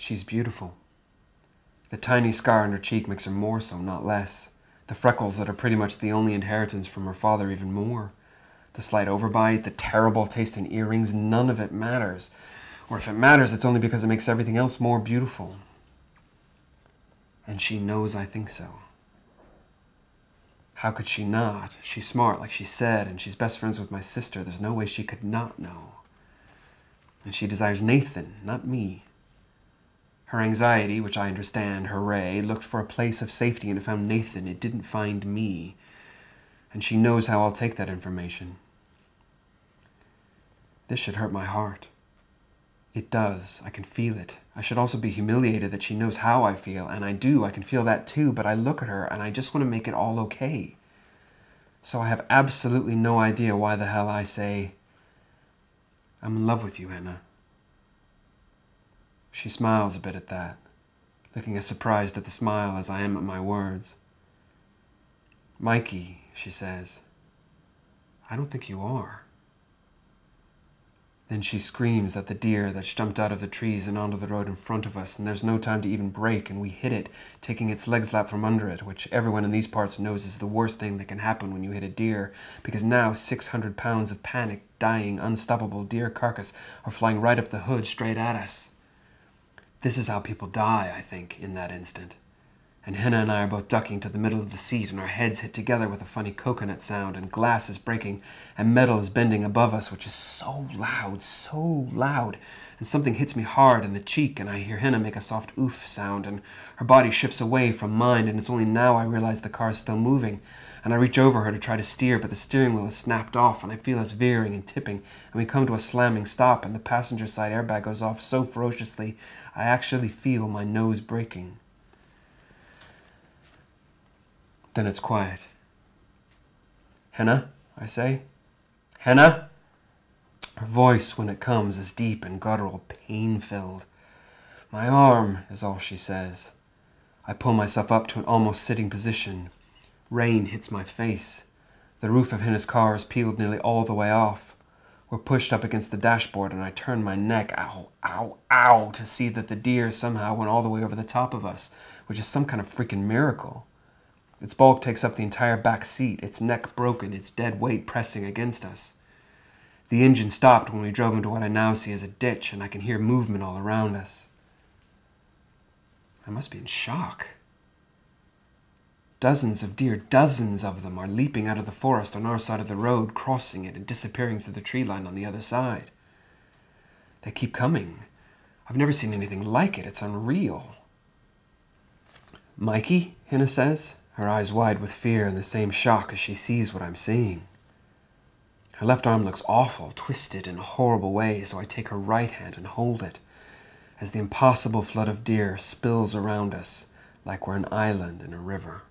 She's beautiful. The tiny scar on her cheek makes her more so, not less. The freckles that are pretty much the only inheritance from her father, even more. The slight overbite, the terrible taste in earrings, none of it matters. Or if it matters, it's only because it makes everything else more beautiful. And she knows I think so. How could she not? She's smart, like she said, and she's best friends with my sister. There's no way she could not know. And she desires Nathan, not me. Her anxiety, which I understand, hooray, looked for a place of safety and it found Nathan. It didn't find me. And she knows how I'll take that information. This should hurt my heart. It does. I can feel it. I should also be humiliated that she knows how I feel, and I do. I can feel that too, but I look at her and I just want to make it all okay. So I have absolutely no idea why the hell I say, I'm in love with you, Henna. She smiles a bit at that, looking as surprised at the smile as I am at my words. Mikey, she says, I don't think you are. Then she screams at the deer that's jumped out of the trees and onto the road in front of us, and there's no time to even brake, and we hit it, taking its leg slap from under it, which everyone in these parts knows is the worst thing that can happen when you hit a deer, because now 600 pounds of panic, dying, unstoppable deer carcass are flying right up the hood straight at us. This is how people die, I think, in that instant. And Henna and I are both ducking to the middle of the seat, and our heads hit together with a funny coconut sound, and glass is breaking, and metal is bending above us, which is so loud, so loud. And something hits me hard in the cheek, and I hear Henna make a soft oof sound, and her body shifts away from mine, and it's only now I realize the car is still moving. And I reach over her to try to steer, but the steering wheel is snapped off, and I feel us veering and tipping, and we come to a slamming stop, and the passenger side airbag goes off so ferociously, I actually feel my nose breaking. Then it's quiet. Henna, I say. Henna? Her voice, when it comes, is deep and guttural, pain filled. My arm, is all she says. I pull myself up to an almost sitting position. Rain hits my face. The roof of Henna's car is peeled nearly all the way off. We're pushed up against the dashboard, and I turn my neck, ow, ow, ow, to see that the deer somehow went all the way over the top of us, which is some kind of freaking miracle. Its bulk takes up the entire back seat, its neck broken, its dead weight pressing against us. The engine stopped when we drove into what I now see as a ditch, and I can hear movement all around us. I must be in shock. Dozens of deer, dozens of them, are leaping out of the forest on our side of the road, crossing it and disappearing through the tree line on the other side. They keep coming. I've never seen anything like it. It's unreal. Mikey, Henna says, her eyes wide with fear and the same shock as she sees what I'm seeing. Her left arm looks awful, twisted in a horrible way, so I take her right hand and hold it as the impossible flood of deer spills around us like we're an island in a river.